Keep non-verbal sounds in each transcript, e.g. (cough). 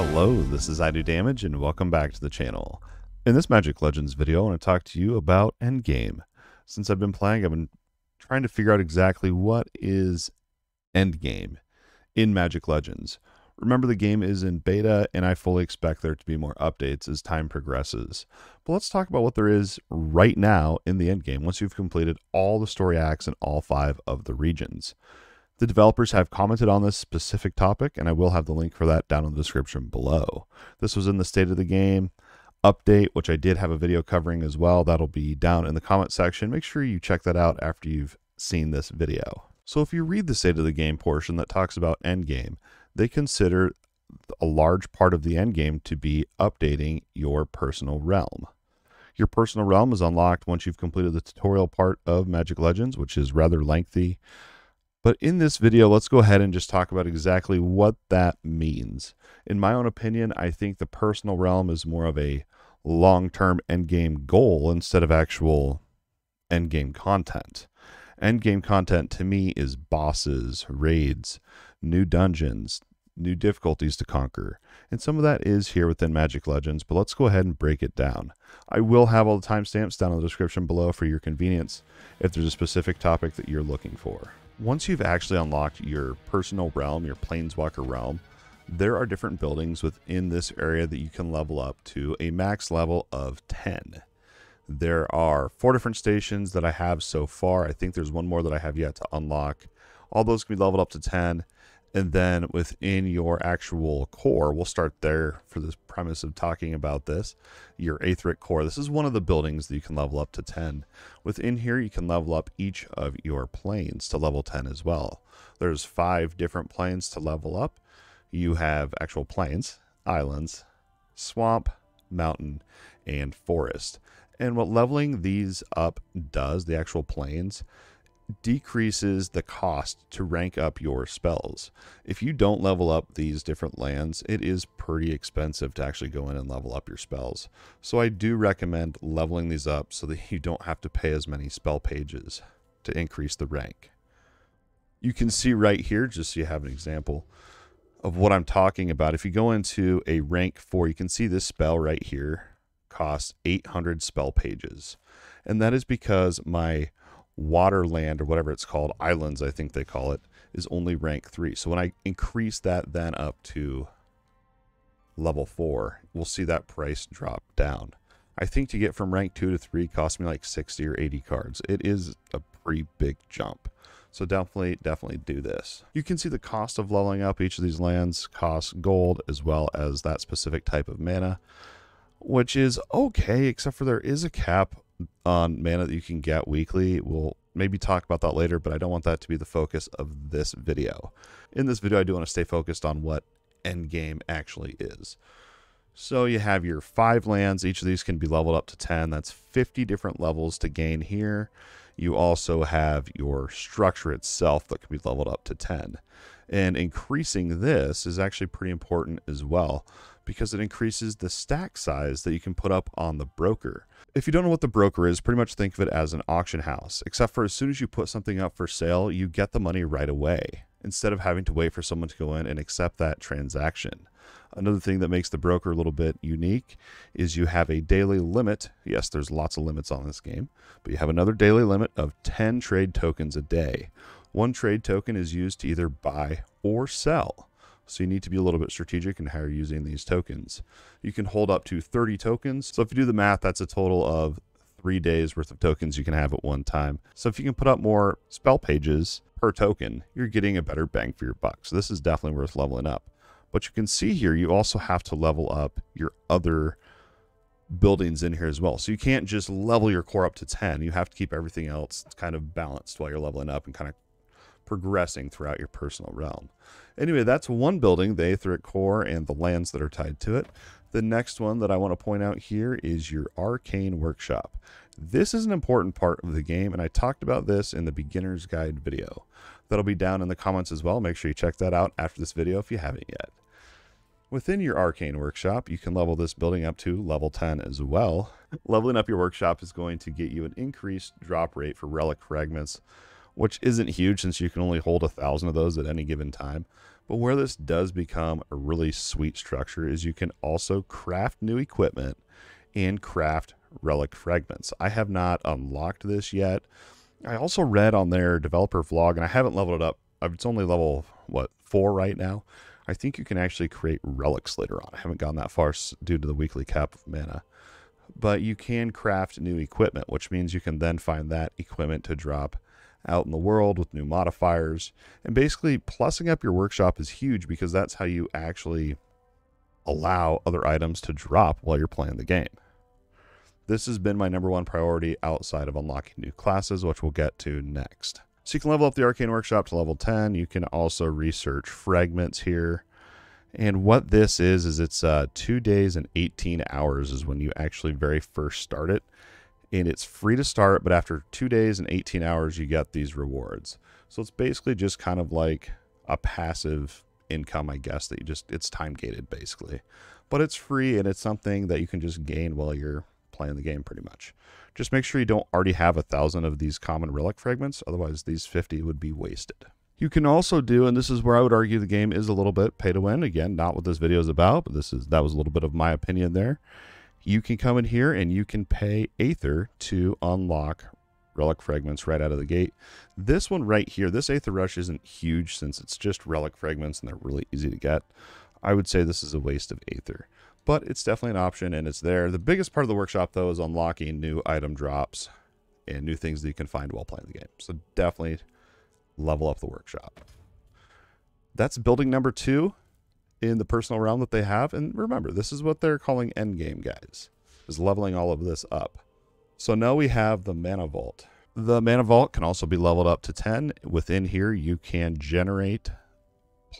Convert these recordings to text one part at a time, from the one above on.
Hello, this is I Do Damage, and welcome back to the channel. In this Magic Legends video, I want to talk to you about Endgame. Since I've been playing, I've been trying to figure out exactly what is Endgame in Magic Legends. Remember, the game is in beta, and I fully expect there to be more updates as time progresses. But let's talk about what there is right now in the endgame once you've completed all the story acts in all five of the regions. The developers have commented on this specific topic, and I will have the link for that down in the description below. This was in the state of the game update, which I did have a video covering as well. That'll be down in the comment section. Make sure you check that out after you've seen this video. So if you read the state of the game portion that talks about endgame, they consider a large part of the endgame to be updating your personal realm. Your personal realm is unlocked once you've completed the tutorial part of Magic Legends, which is rather lengthy. But in this video, let's go ahead and just talk about exactly what that means. In my own opinion, I think the personal realm is more of a long-term endgame goal instead of actual endgame content. Endgame content to me is bosses, raids, new dungeons, new difficulties to conquer. And some of that is here within Magic Legends, but let's go ahead and break it down. I will have all the timestamps down in the description below for your convenience if there's a specific topic that you're looking for. Once you've actually unlocked your personal realm, your Planeswalker realm, there are different buildings within this area that you can level up to a max level of 10. There are four different stations that I have so far. I think there's one more that I have yet to unlock. All those can be leveled up to 10. And then within your actual core, we'll start there for this premise of talking about this, your Aetheric core. This is one of the buildings that you can level up to 10. Within here, you can level up each of your planes to level 10 as well. There's five different planes to level up. You have actual plains, islands, swamp, mountain, and forest. And what leveling these up does, the actual planes, decreases the cost to rank up your spells. If you don't level up these different lands, it is pretty expensive to actually go in and level up your spells. So I do recommend leveling these up so that (laughs) you don't have to pay as many spell pages to increase the rank. You can see right here, just so you have an example of what I'm talking about. If you go into a rank 4, you can see this spell right here costs 800 spell pages. And that is because my waterland or whatever it's called, islands, I think they call it, is only rank three. So when I increase that then up to level four, we'll see that price drop down. I think to get from rank two to three cost me like 60 or 80 cards. It is a pretty big jump. So definitely, definitely do this. You can see the cost of leveling up each of these lands costs gold as well as that specific type of mana, which is okay, except for there is a cap on mana that you can get weekly. We'll maybe talk about that later, but I don't want that to be the focus of this video. In this video, I do want to stay focused on what endgame actually is. So you have your five lands. Each of these can be leveled up to 10. That's 50 different levels to gain here. You also have your structure itself that can be leveled up to 10. And increasing this is actually pretty important as well because it increases the stack size that you can put up on the broker. If you don't know what the broker is, pretty much think of it as an auction house, except for as soon as you put something up for sale, you get the money right away instead of having to wait for someone to go in and accept that transaction. Another thing that makes the broker a little bit unique is you have a daily limit. Yes, there's lots of limits on this game, but you have another daily limit of 10 trade tokens a day. One trade token is used to either buy or sell. So you need to be a little bit strategic in how you're using these tokens. You can hold up to 30 tokens. So if you do the math, that's a total of three days worth of tokens you can have at one time. So if you can put up more spell pages per token, you're getting a better bang for your buck. So this is definitely worth leveling up. But you can see here, you also have to level up your other buildings in here as well. So you can't just level your core up to 10. You have to keep everything else kind of balanced while you're leveling up and kind of progressing throughout your personal realm. Anyway, that's one building, the Aetheric Core and the lands that are tied to it. The next one that I want to point out here is your Arcane Workshop. This is an important part of the game, and I talked about this in the Beginner's Guide video. That'll be down in the comments as well. Make sure you check that out after this video if you haven't yet. Within your Arcane Workshop, you can level this building up to level 10 as well. (laughs) Leveling up your workshop is going to get you an increased drop rate for relic fragments, which isn't huge since you can only hold a thousand of those at any given time. But where this does become a really sweet structure is you can also craft new equipment and craft relic fragments. I have not unlocked this yet. I also read on their developer vlog, and I haven't leveled it up. It's only level, what, four right now? I think you can actually create relics later on. I haven't gone that far due to the weekly cap of mana. But you can craft new equipment, which means you can then find that equipment to drop out in the world with new modifiers. And basically, plussing up your workshop is huge because that's how you actually allow other items to drop while you're playing the game. This has been my number one priority outside of unlocking new classes, which we'll get to next. So you can level up the Arcane Workshop to level 10. You can also research fragments here. And what this is, is it's uh, two days and 18 hours is when you actually very first start it. And it's free to start, but after two days and 18 hours, you get these rewards. So it's basically just kind of like a passive income, I guess, that you just, it's time gated basically. But it's free and it's something that you can just gain while you're playing the game pretty much. Just make sure you don't already have a thousand of these common relic fragments, otherwise these 50 would be wasted. You can also do, and this is where I would argue the game is a little bit pay to win. Again, not what this video is about, but this is that was a little bit of my opinion there. You can come in here and you can pay Aether to unlock relic fragments right out of the gate. This one right here, this Aether Rush isn't huge since it's just relic fragments and they're really easy to get. I would say this is a waste of Aether but it's definitely an option and it's there. The biggest part of the workshop, though, is unlocking new item drops and new things that you can find while playing the game. So definitely level up the workshop. That's building number two in the personal realm that they have. And remember, this is what they're calling endgame, guys, is leveling all of this up. So now we have the Mana Vault. The Mana Vault can also be leveled up to 10. Within here, you can generate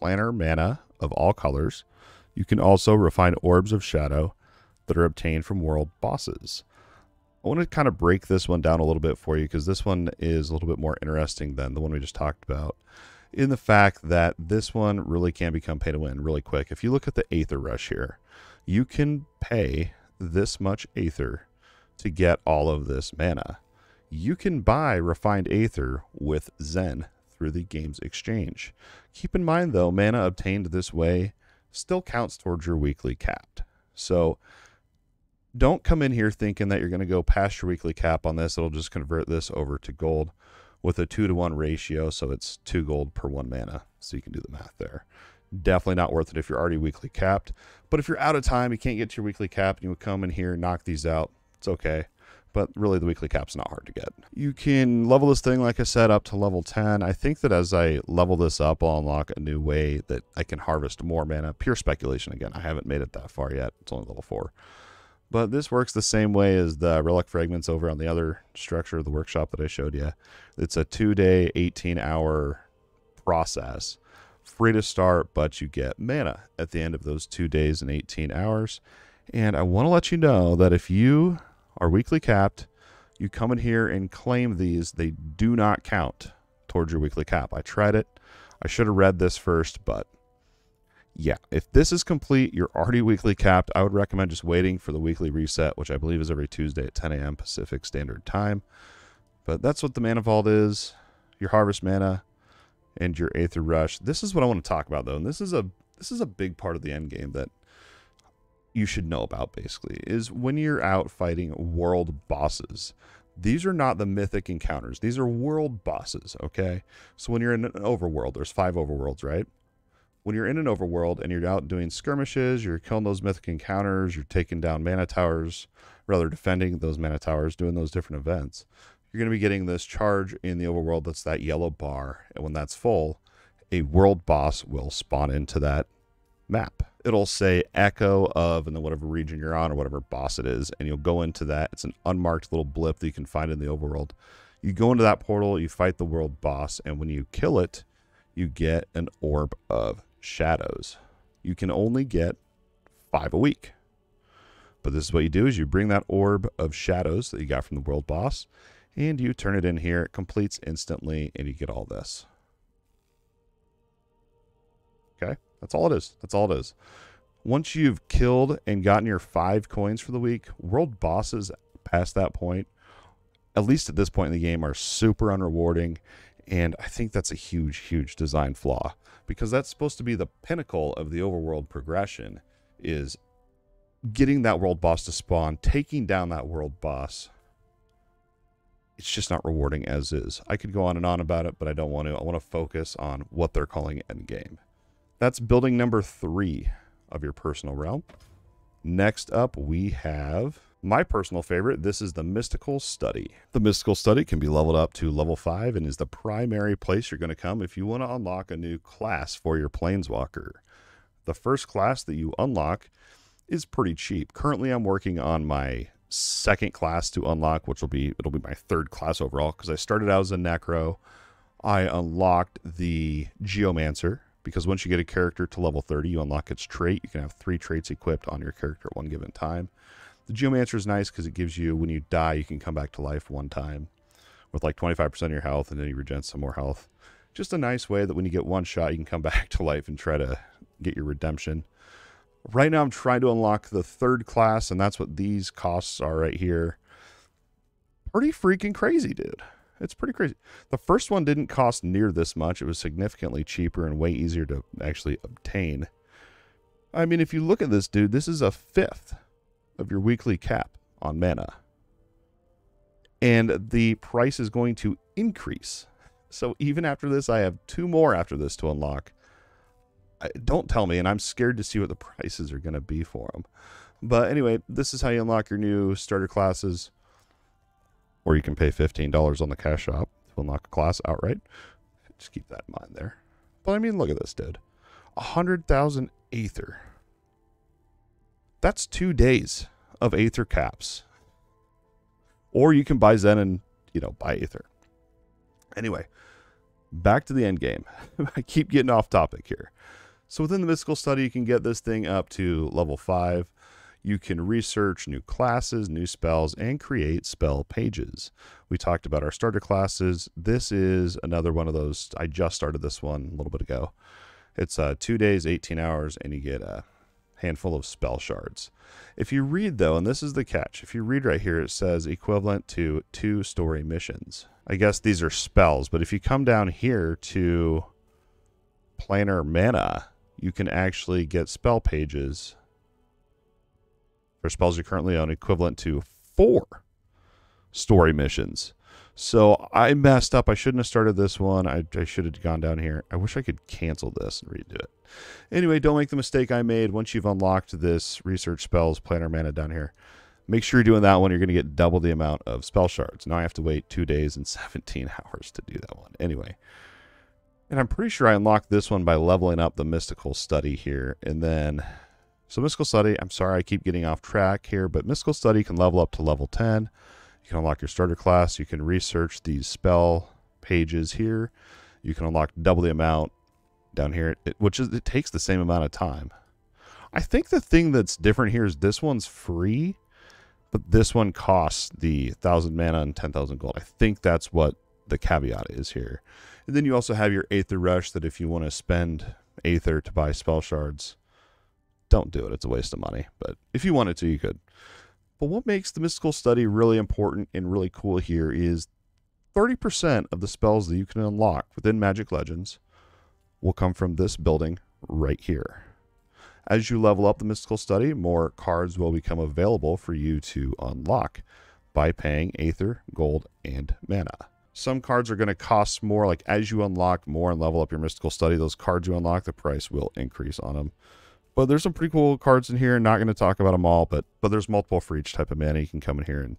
planar mana of all colors you can also refine orbs of shadow that are obtained from world bosses. I want to kind of break this one down a little bit for you because this one is a little bit more interesting than the one we just talked about in the fact that this one really can become pay to win really quick. If you look at the Aether Rush here, you can pay this much Aether to get all of this mana. You can buy refined Aether with Zen through the game's exchange. Keep in mind though, mana obtained this way still counts towards your weekly cap. So don't come in here thinking that you're going to go past your weekly cap on this. It'll just convert this over to gold with a two to one ratio. So it's two gold per one mana. So you can do the math there. Definitely not worth it if you're already weekly capped. But if you're out of time, you can't get to your weekly cap, and you would come in here, knock these out. It's okay but really the weekly cap's not hard to get. You can level this thing, like I said, up to level 10. I think that as I level this up, I'll unlock a new way that I can harvest more mana. Pure speculation again. I haven't made it that far yet. It's only level 4. But this works the same way as the relic fragments over on the other structure of the workshop that I showed you. It's a two day, 18 hour process. Free to start, but you get mana at the end of those two days and 18 hours. And I want to let you know that if you are weekly capped. You come in here and claim these. They do not count towards your weekly cap. I tried it. I should have read this first, but yeah, if this is complete, you're already weekly capped. I would recommend just waiting for the weekly reset, which I believe is every Tuesday at 10 a.m. Pacific Standard Time. But that's what the Mana Vault is, your Harvest Mana, and your Aether Rush. This is what I want to talk about, though, and this is a this is a big part of the end game that you should know about basically is when you're out fighting world bosses. These are not the mythic encounters. These are world bosses, okay? So when you're in an overworld, there's five overworlds, right? When you're in an overworld and you're out doing skirmishes, you're killing those mythic encounters, you're taking down mana towers, rather defending those mana towers, doing those different events. You're going to be getting this charge in the overworld that's that yellow bar, and when that's full, a world boss will spawn into that map. It'll say echo of and then whatever region you're on or whatever boss it is and you'll go into that. It's an unmarked little blip that you can find in the overworld. You go into that portal you fight the world boss and when you kill it you get an orb of shadows you can only get five a week but this is what you do is you bring that orb of shadows that you got from the world boss and you turn it in here it completes instantly and you get all this okay that's all it is. That's all it is. Once you've killed and gotten your five coins for the week, world bosses past that point, at least at this point in the game, are super unrewarding. And I think that's a huge, huge design flaw because that's supposed to be the pinnacle of the overworld progression is getting that world boss to spawn, taking down that world boss. It's just not rewarding as is. I could go on and on about it, but I don't want to. I want to focus on what they're calling endgame. That's building number three of your personal realm. Next up, we have my personal favorite. This is the Mystical Study. The Mystical Study can be leveled up to level 5 and is the primary place you're going to come if you want to unlock a new class for your Planeswalker. The first class that you unlock is pretty cheap. Currently, I'm working on my second class to unlock, which will be it'll be my third class overall because I started out as a Necro. I unlocked the Geomancer, because once you get a character to level 30, you unlock its trait. You can have three traits equipped on your character at one given time. The Geomancer is nice because it gives you, when you die, you can come back to life one time with like 25% of your health, and then you regen some more health. Just a nice way that when you get one shot, you can come (laughs) back to life and try to get your redemption. Right now, I'm trying to unlock the third class, and that's what these costs are right here. Pretty freaking crazy, dude. It's pretty crazy. The first one didn't cost near this much. It was significantly cheaper and way easier to actually obtain. I mean, if you look at this, dude, this is a fifth of your weekly cap on mana. And the price is going to increase. So even after this, I have two more after this to unlock. I, don't tell me, and I'm scared to see what the (laughs) prices are going to be for them. But anyway, this is how you unlock your new starter classes or you can pay $15 on the cash shop to unlock a class outright. Just keep that in mind there. But I mean, look at this, dude. 100,000 Aether. That's two days of Aether caps. Or you can buy Zen and, you know, buy Aether. Anyway, back to the end game. (laughs) I keep getting off topic here. So within the mystical study, you can get this thing up to level 5. You can research new classes, new spells, and create spell pages. We talked about our starter classes. This is another one of those. I just started this one a little bit ago. It's uh, two days, 18 hours, and you get a handful of spell shards. If you read, though, and this is the catch, if you read right here, it says equivalent to two story missions. I guess these are spells, but if you come down here to planar mana, you can actually get spell pages for spells you currently own, equivalent to four story missions. So I messed up. I shouldn't have started this one. I, I should have gone down here. I wish I could cancel this and redo it. Anyway, don't make the mistake I made. Once you've unlocked this research spells planar mana down here, make sure you're doing that one. You're going to get double the amount of spell shards. Now I have to wait two days and (laughs) 17 hours to do that one. Anyway, and I'm pretty sure I unlocked this one by leveling up the mystical study here. And then so Mystical Study, I'm sorry I keep getting off track here, but Mystical Study can level up to level 10. You can unlock your starter class. You can research these spell pages here. You can unlock double the amount down here, it, which is it takes the same amount of time. I think the thing that's different here is this one's free, but this one costs the 1,000 mana and 10,000 gold. I think that's what the caveat is here. And then you also have your Aether Rush that if you want to spend Aether to buy spell shards, don't do it. It's a waste of money. But if you wanted to, you could. But what makes the mystical study really important and really cool here is 30% of the spells that you can unlock within Magic Legends will come from this building right here. As you level up the mystical study, more cards will become available for you to unlock by paying Aether, Gold, and Mana. Some cards are going to cost more, like as you unlock more and level up your mystical study, those cards you unlock, the price will increase on them. But there's some pretty cool cards in here. Not going to talk about them all, but but there's multiple for each type of mana. You can come in here and,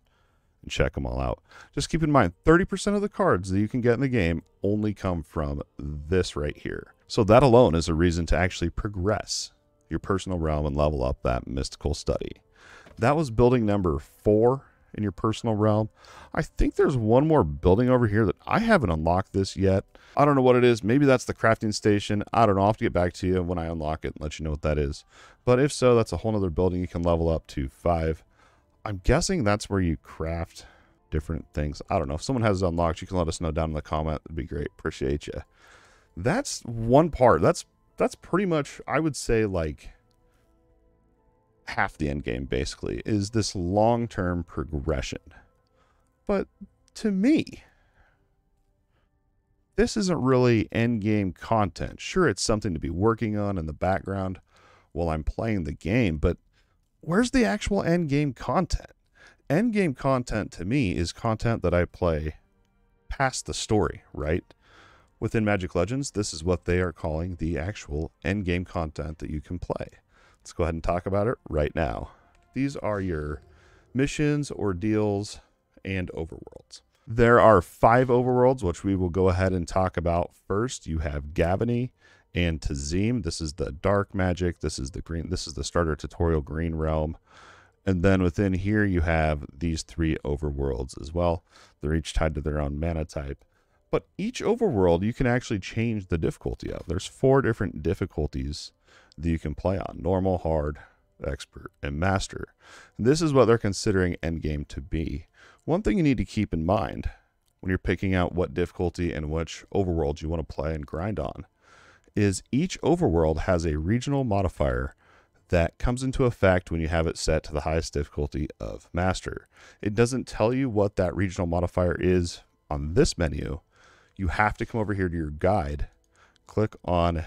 and check them all out. Just keep in mind, 30% of the cards that you can get in the game only come from this right here. So that alone is a reason to actually progress your personal realm and level up that mystical study. That was building number four in your personal realm. I think there's one more building over here that I haven't unlocked this yet. I don't know what it is. Maybe that's the crafting station. I don't know. I'll have to get back to you when I unlock it and let you know what that is. But if so, that's a whole other building you can level up to five. I'm guessing that's where you craft different things. I don't know. If someone has it unlocked, you can let us know down in the comment. That'd be great. Appreciate you. That's one part. That's that's pretty much I would say like half the end game basically is this long-term progression. But to me, this isn't really end game content. Sure, it's something to be working on in the background while I'm playing the game, but where's the actual end game content? End game content to me is content that I play past the story, right? Within Magic Legends, this is what they are calling the actual end game content that you can play. Let's go ahead and talk about it right now. These are your missions, ordeals, and overworlds. There are five overworlds, which we will go ahead and talk about first. You have Gavony and Tazeem. This is the dark magic. This is the green. This is the starter tutorial green realm. And then within here, you have these three overworlds as well. They're each tied to their own mana type. But each overworld you can actually change the difficulty of. There's four different difficulties that you can play on normal, hard, expert, and master. This is what they're considering endgame to be. One thing you need to keep in mind when you're picking out what difficulty and which overworld you want to play and grind on is each overworld has a regional modifier that comes into effect when you have it set to the highest difficulty of master. It doesn't tell you what that regional modifier is on this menu. You have to come over here to your guide, click on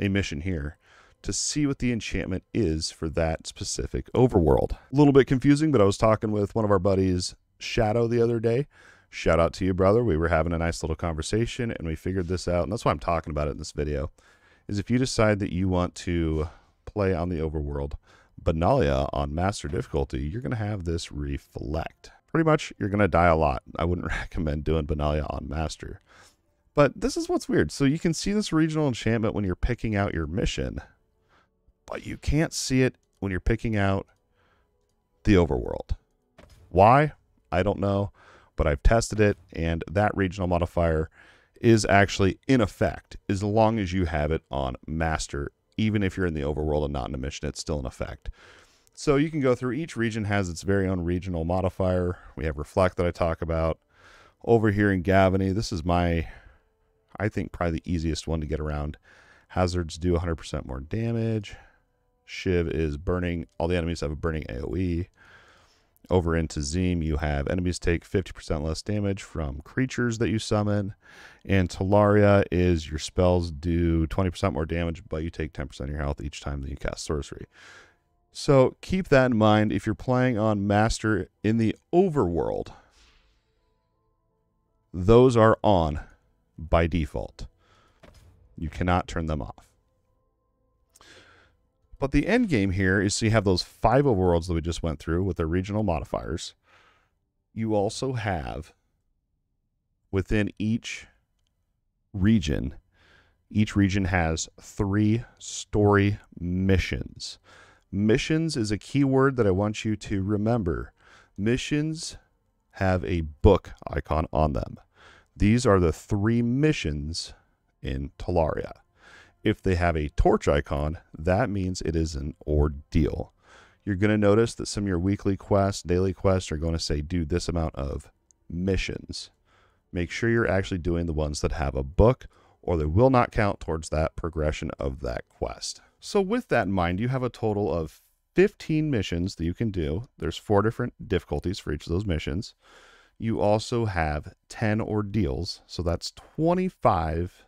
a mission here to see what the enchantment is for that specific overworld. A little bit confusing, but I was talking with one of our buddies, Shadow, the other day. Shout out to you, brother. We were having a nice little conversation and we figured this out. And that's why I'm talking about it in this video. Is if you decide that you want to play on the overworld Benalia on master difficulty, you're going to have this reflect. Pretty much, you're going to die a lot. I wouldn't (laughs) recommend doing Benalia on master. But this is what's weird. So you can see this regional enchantment when you're picking out your mission, but you can't see it when you're picking out the overworld. Why? I don't know, but I've tested it, and that regional modifier is actually in effect as long as you have it on master even if you're in the overworld and not in a mission, it's still in effect. So you can go through each region has its very own regional modifier. We have reflect that I talk about. Over here in Gavony, this is my, I think, probably the easiest one to get around. Hazards do 100% more damage. Shiv is burning. All the enemies have a burning AoE. Over into Tazeem, you have enemies take 50% less damage from creatures that you summon. And Talaria is your spells do 20% more damage, but you take 10% of your health each time that you cast sorcery. So keep that in mind if you're playing on Master in the overworld. Those are on by default. You cannot turn them off. But the end game here is so you have those five overworlds that we just went through with their regional modifiers. You also have within each region, each region has three story missions. Missions is a key word that I want you to remember. Missions have a book icon on them. These are the three missions in Talaria. If they have a torch icon, that means it is an ordeal. You're going to notice that some of your weekly quests, daily quests are going to say do this amount of missions. Make sure you're actually doing the ones that have a book or they will not count towards that progression of that quest. So with that in mind, you have a total of 15 missions that you can do. There's four different difficulties for each of those missions. You also have 10 ordeals, so that's 25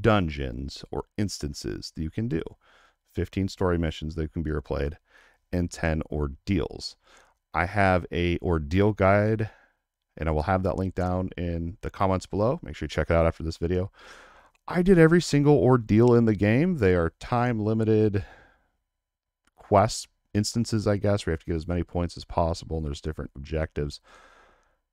dungeons or instances that you can do. 15 story missions that can be replayed and 10 ordeals. I have a ordeal guide and i will have that link down in the comments below. Make sure you check it out after this video. I did every single ordeal in the game. They are time limited quest instances i guess where you have to get as many points as possible and there's different objectives.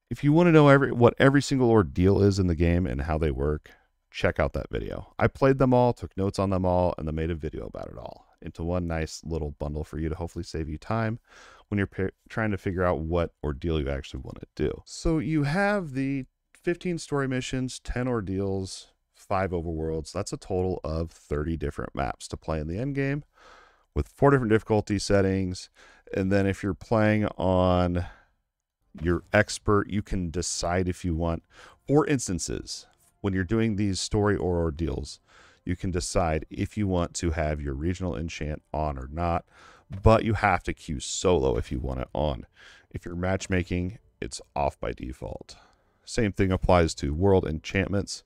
If you want to know every what every single ordeal is in the game and how they work check out that video. I played them all, took notes on them all, and then made a video about it all into one nice little bundle for you to hopefully save you time when you're trying to figure out what ordeal you actually want to do. So you have the 15 story missions, 10 ordeals, 5 overworlds. That's a total of 30 different maps to play in the end game with four different difficulty settings. And then if you're playing on your expert, you can decide if you want four instances when you're doing these story or ordeals, you can decide if you want to have your regional enchant on or not, but you have to queue solo if you want it on. If you're matchmaking, it's off by default. Same thing applies to world enchantments.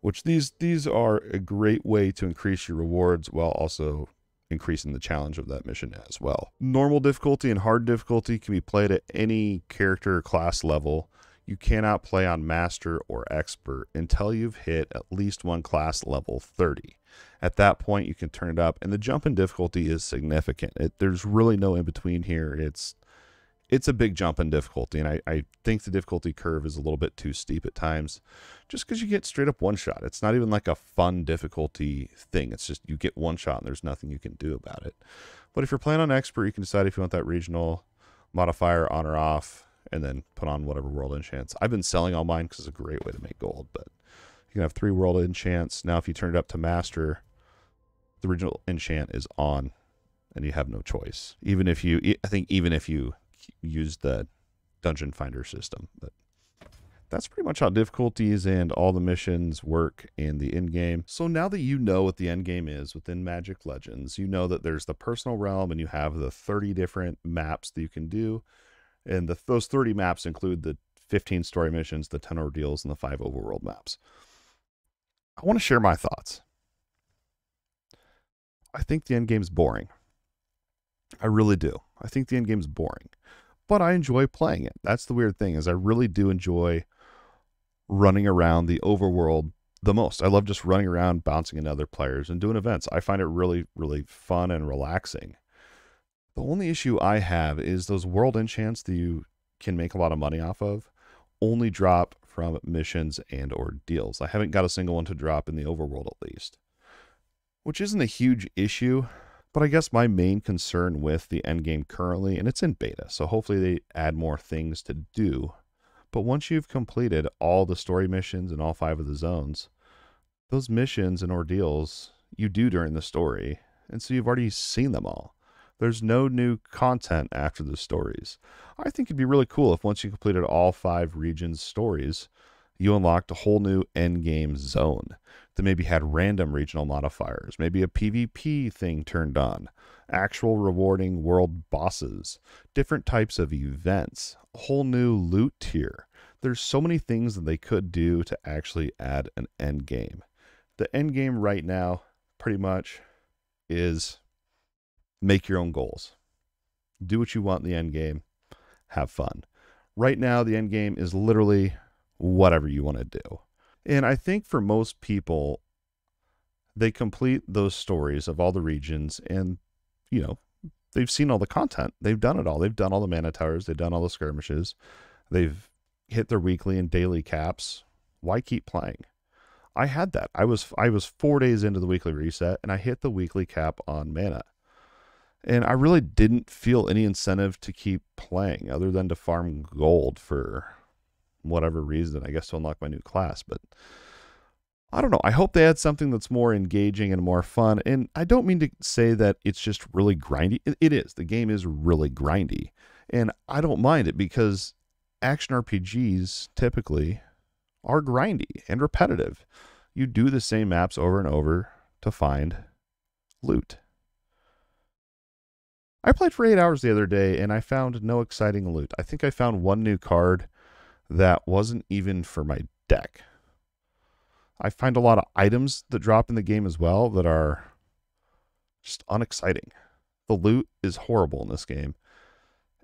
which these these are a great way to increase your rewards while also increasing the challenge of that mission as well. Normal difficulty and hard difficulty can be played at any character class level. You cannot play on master or expert until you've hit at least one class level 30. At that point, you can turn it up, and the jump in difficulty is significant. It, there's really no in between here. It's it's a big jump in difficulty, and I, I think the difficulty curve is a little bit too steep at times, just because you get straight up one shot. It's not even like a fun difficulty thing. It's just you get one shot, and there's nothing you can do about it. But if you're playing on expert, you can decide if you want that regional modifier on or off, and then put on whatever world enchants. I've been selling all mine because it's a great way to make gold, but you can have three world enchants. Now, if you turn it up to master, the original enchant is on, and you have no choice. Even if you, I think, even if you use the dungeon finder system, but that's pretty much how difficulties and all the missions work in the end game. So now that you know what the end game is within Magic Legends, you know that there's the personal realm and you have the 30 different maps that you can do. And the, those 30 maps include the 15 story missions, the 10 ordeals, and the five overworld maps. I want to share my thoughts. I think the end game's boring. I really do. I think the end game's boring. But I enjoy playing it. That's the weird thing is I really do enjoy running around the overworld the most. I love just running around, bouncing into other players and doing events. I find it really, really fun and relaxing. The only issue I have is those world enchants that you can make a lot of money off of only drop from missions and or deals. I haven't got a single one to drop in the overworld at least. Which isn't a huge issue, but I guess my main concern with the endgame currently, and it's in beta, so hopefully they add more things to do. But once you've completed all the story missions in all five of the zones, those missions and ordeals you do during the story, and so you've already seen them all. There's no new content after the stories. I think it'd be really cool if once you completed all five regions' stories, you unlocked a whole new end game zone that maybe had random regional modifiers, maybe a PvP thing turned on, actual rewarding world bosses, different types of events, a whole new loot tier. There's so many things that they could do to actually add an end game. The end game right now, pretty much, is make your own goals. Do what you want in the end game. Have fun. Right now, the end game is literally whatever you want to do. And I think for most people, they complete those stories of all the regions and, you know, they've seen all the content. They've done it all. They've done all the mana towers. They've done all the skirmishes. They've hit their weekly and daily caps. Why keep playing? I had that. I was I was four days into the weekly reset and I hit the weekly cap on mana. And I really didn't feel any incentive to keep playing other than to farm gold for whatever reason, I guess to unlock my new class. But I don't know. I hope they add something that's more engaging and more fun. And I don't mean to say that it's just really grindy. It is. The game is really grindy. And I don't mind it because action RPGs typically are grindy and repetitive. You do the same maps over and over to find loot. I played for eight hours the other day and I found no exciting loot. I think I found one new card that wasn't even for my deck. I find a lot of items that drop in the game as well that are just unexciting. The loot is horrible in this game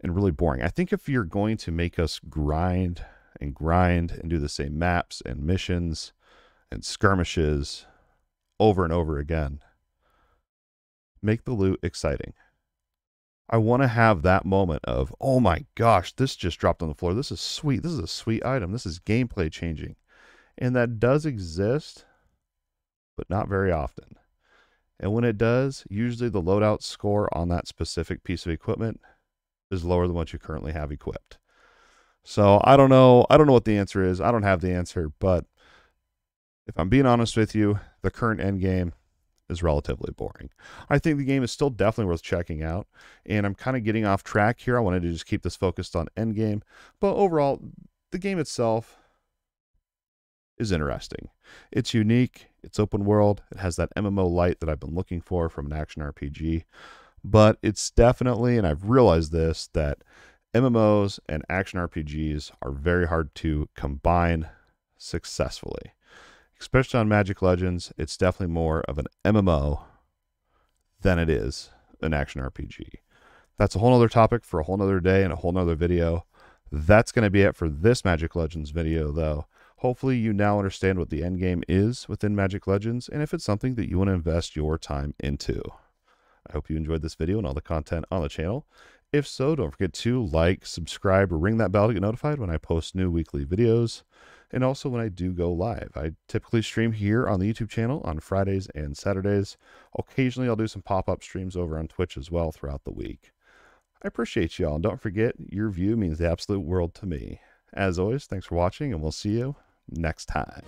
and really boring. I think if you're going to make us grind and grind and do the same maps and missions and skirmishes over and over again, make the loot exciting. I want to have that moment of, oh my gosh, this just dropped on the floor. This is sweet. This is a sweet item. This is gameplay changing. And that does exist, but not very often. And when it does, usually the loadout score on that specific piece of equipment is lower than what you currently have equipped. So I don't know. I don't know what the answer is. I don't have the answer, but if I'm being honest with you, the current end game is relatively boring. I think the game is still definitely worth checking out, and I'm kind of getting off track here. I wanted to just keep this focused on endgame, but overall, the game itself is interesting. It's unique, it's open world, it has that MMO light that I've been looking for from an action RPG, but it's definitely, and I've realized this, that MMOs and action RPGs are very hard to combine successfully especially on Magic Legends, it's definitely more of an MMO than it is an action RPG. That's a whole other topic for a whole other day and a whole other video. That's going to be it for this Magic Legends video, though. Hopefully, you now understand what the end game is within Magic Legends and if it's something that you want to invest your time into. I hope you enjoyed this video and all the content on the channel. If so, don't forget to like, subscribe, or ring that bell to get notified when I post new weekly videos and also when I do go live. I typically stream here on the YouTube channel on Fridays and Saturdays. Occasionally, I'll do some pop up streams over on Twitch as well throughout the week. I appreciate y'all, and don't forget, your view means the absolute world to me. As always, thanks for watching, and we'll see you next time.